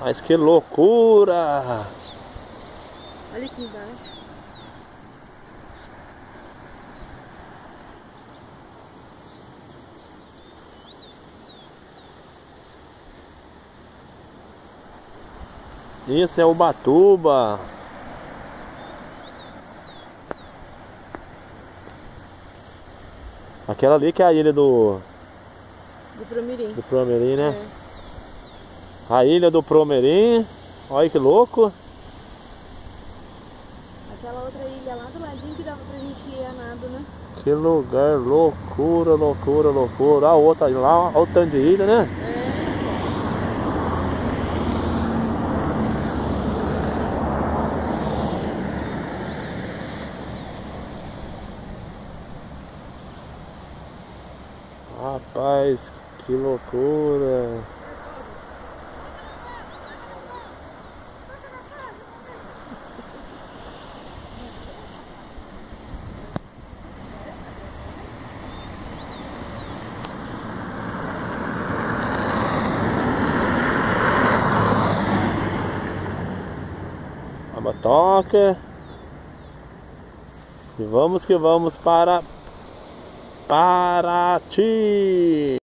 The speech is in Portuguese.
Mas que loucura! Olha aqui embaixo. Isso é Ubatuba. Aquela ali que é a ilha do, Do Promirim. do Promerim, né? É. A ilha do Promerim. Olha que louco. Aquela outra ilha lá do ladinho que dava pra gente ir a nado, né? Que lugar, loucura, loucura, loucura. A outra lá, olha o tanto de ilha, né? É. Rapaz, que loucura. A. E vamos que vamos para Paraty.